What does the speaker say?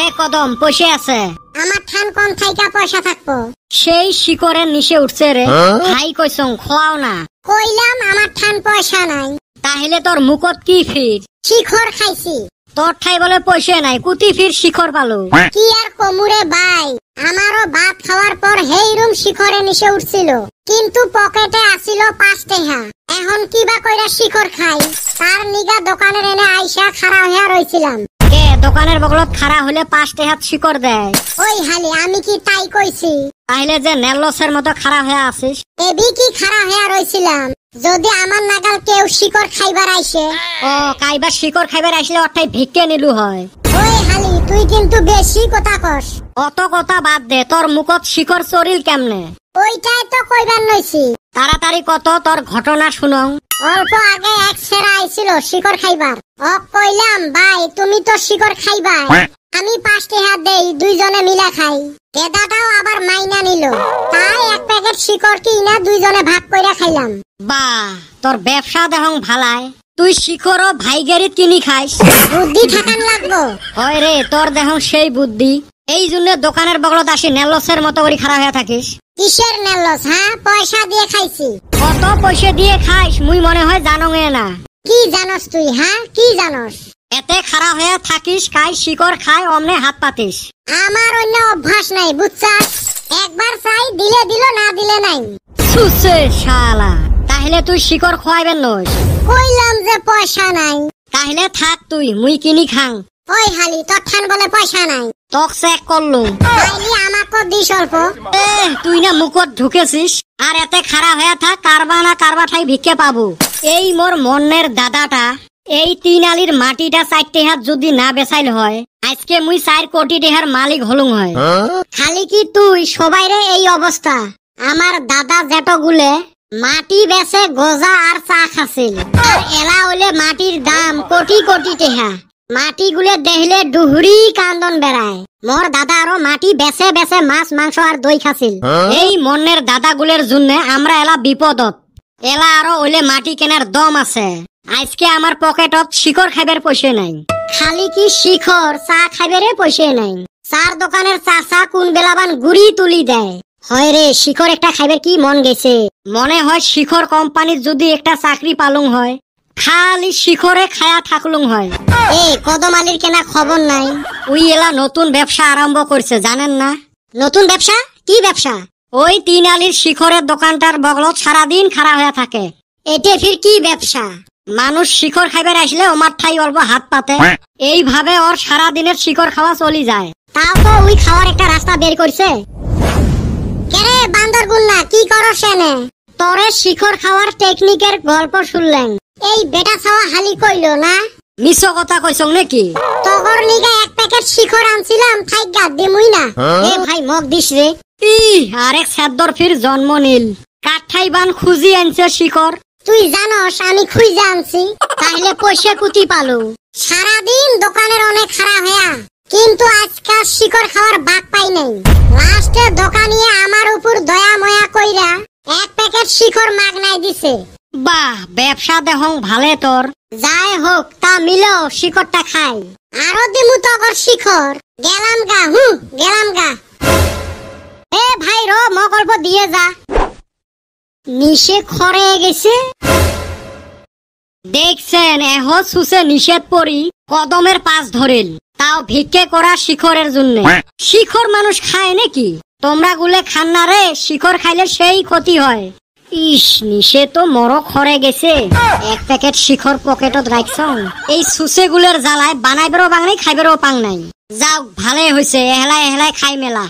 এ কদম পয়সা আছে। আমার ঠান কোন থাইকা পয়সা থাকব। সেই শিকরের নিচে উঠছে রে। ভাই কইসং খোয়াও না। কইলাম আমার ঠান পয়সা নাই। তাহলে তোর মুখত কি ফির? শিখর খাইছি। তোর ঠাই বলে পয়সা নাই কুতি ফির শিখর পালো। কি আর কমুরে বাই আমারও ভাত খাওয়ার পর হেই রুম শিখরে নিচে উঠছিল। কিন্তু পকেটে আসিল পাঁচ টেহা। এখন কিবা কইরা শিখর খাই। তার নিগা দোকানের এনে আইসা খাড়া হইয়া রইছিলাম। দোকানের বগলত খাড়া হলে পাঁচটা হাত শিকর দেয়। ওই হালি আমি কি তাই কইছি? তাহলে যে নেলসের মতো খাড়া হয়ে আছিস। এবি কি খাড়া হইয়া রইছিলাম? যদি আমার নাগাল কেউ শিকর খাইবার আইসে? ও কাইবার শিকর খাইবার আসলে অর্থাই ভিক্ষে নিলু হয়। ওই হালি তুই কিন্তু বেশি কথা কস। অত কথা বাদ দে তোর মুখত শিকর চরিল কেমনে? ওইটাই তো কইবার নইছি। তাড়াতাড়ি কত তোর ঘটনা শুনং। অল্প আগে এক সেরা আইছিল শিকর খাইবার। ও কইলাম ভাই তুমি তো শিকর খাইবাই। আমি পাঁচটি হাত দেই দুইজনে মিলা খাই। কেদাটাও আবার মাইনা নিল। তাই এক প্যাকেট শিকর কিনা দুইজনে ভাগ কইরা খাইলাম। বা তোর ব্যবসা দেহং ভালায় তুই শিখরও ভাইগেরিত কিনি খাইস। বুদ্ধি থাকান লাগবো। হয় রে তোর দেহং সেই বুদ্ধি। এই জন্য দোকানের বগলত আসি নেলসের মতো করে খারাপ হয়ে থাকিস। কিসের নেলস হ্যাঁ? পয়সা দিয়ে খাইছি। কত পয়সা দিয়ে খাইস মুই মনে হয় জানং না। কি জানস তুই হ্যাঁ? কি জানস? এতে খারাপ হয়ে থাকিস খাই শিকর খাই অমনে হাত পাতিস। আমার অন্য অভ্যাস নাই বুঝছাস? একবার চাই দিলে দিল না দিলে নাই। সুসে শালা তাহলে তুই শিকর খোয়াইবেন নই কইলাম যে পয়সা নাই। তাহলে থাক তুই মুই কিনি খাং। ওই হালি তোর ঠান বলে পয়সা নাই। তক চেক করলুম। তাইলি আমাকে দিস অল্প তুই না মুখত ঢুকেছিস। আর এতে খাড়া হয়ে থাক কারবা না কারবা ঠাই ভিক্ষে পাবো। এই মোর মনের দাদাটা এই তিন আলির মাটিটা চারটে হাত যদি না বেচাইল হয় আজকে মুই চার কোটি টেহার মালিক হলুম হয়। খালি কি তুই সবাইরে এই অবস্থা আমার দাদা জেটো গুলে মাটি বেচে গজা আর চা খাছিল। আর এলা হলে মাটির দাম কোটি কোটি টেহা। মাটি গুলে দেখলে ডুহরি কান্দন বেড়ায়। মোর দাদা আরও মাটি বেচে বেচে মাছ মাংস আর দই খাছিল এই মনের দাদা গুলের জন্য আমরা এলা বিপদত। এলা আরও ওলে মাটি কেনার দম আছে। আজকে আমার পকেটত শিকড় খাইবার পয়সা নাই। খালি কি শিখর চা খাইবারে পয়সা নাই। চার দোকানের চাচা কোন বেলাবান গুড়ি তুলি দেয়। হয় রে শিখর একটা খাইবার কি মন গেছে? মনে হয় শিখর কোম্পানির যদি একটা চাকরি পালং হয়। খালি শিখরে খায়া থাকলুং হয়। এ কদম আলীর কেনা খবর নাই। উই এলা নতুন ব্যবসা আরম্ভ করছে জানেন না? নতুন ব্যবসা? কি ব্যবসা? ওই তিন আলির শিখরের দোকানটার বগলত সারাদিন খাড়া হয়ে থাকে। এতে ফির কি ব্যবসা? মানুষ শিখর খাইবার আসলে ওমার ঠাই অল্প হাত পাতে। এইভাবে ওর সারা দিনের শিখর খাওয়া চলি যায়। তাও তো ওই খাওয়ার একটা রাস্তা বের করছে। কেরে বান্দর গুন্না কি করস সেনে তরে শিখর খাওয়ার টেকনিকের গল্প শুনলেন। এই বেটা ছাওয়া হালি কইলো না? মিছ কথা কইছং নাকি? তগর নিগা এক প্যাকেট শিখর আনছিলাম থাইক গাদ দিমুই না। এ ভাই মগ দিস রে ই আরেক সাদ্দর ফির জন্ম নিল। কাঠাই বান খুঁজি আনছে শিখর তুই জানস আমি খুঁজে আনছি। তাহলে পয়সা কুতি পালো। সারাদিন দোকানের অনেক খারাপ হইয়া কিন্তু আজকাল শিকড় খাওয়ার বাক পাই নাই। লাস্টে দোকানিয়ে আমার উপর দয়া ময়া কইরা এক প্যাকেট শিখর মাগনাই দিছে। বাহ ব্যবসা দেহং ভালে তোর। যাই হোক তা মিলো শিকড়টা খাই। আরও দিমু তগর শিখর গেলাম গা হু গেলাম গা। এ ভাই র মগ অল্প দিয়ে যা। নিষে খরে গেছে। দেখছেন এহ সুসে নিষেধ পরি কদমের পাশ ধরিল। তাও ভিক্ষে করা শিখরের জন্য। শিখর মানুষ খায় নাকি? তোমরা গুলে খান না রে শিখর খাইলে সেই ক্ষতি হয়। ইস, নিশে তো মরক হরে গেছে। এক প্যাকেট শিখর পকেটত রাখছ এই সুসে গুলের জ্বালায় বানাইবেরও বাং নাই খাইবেরও পাং নাই। যাও ভালে হয়েছে এহলাই এহলাই খাই মেলা।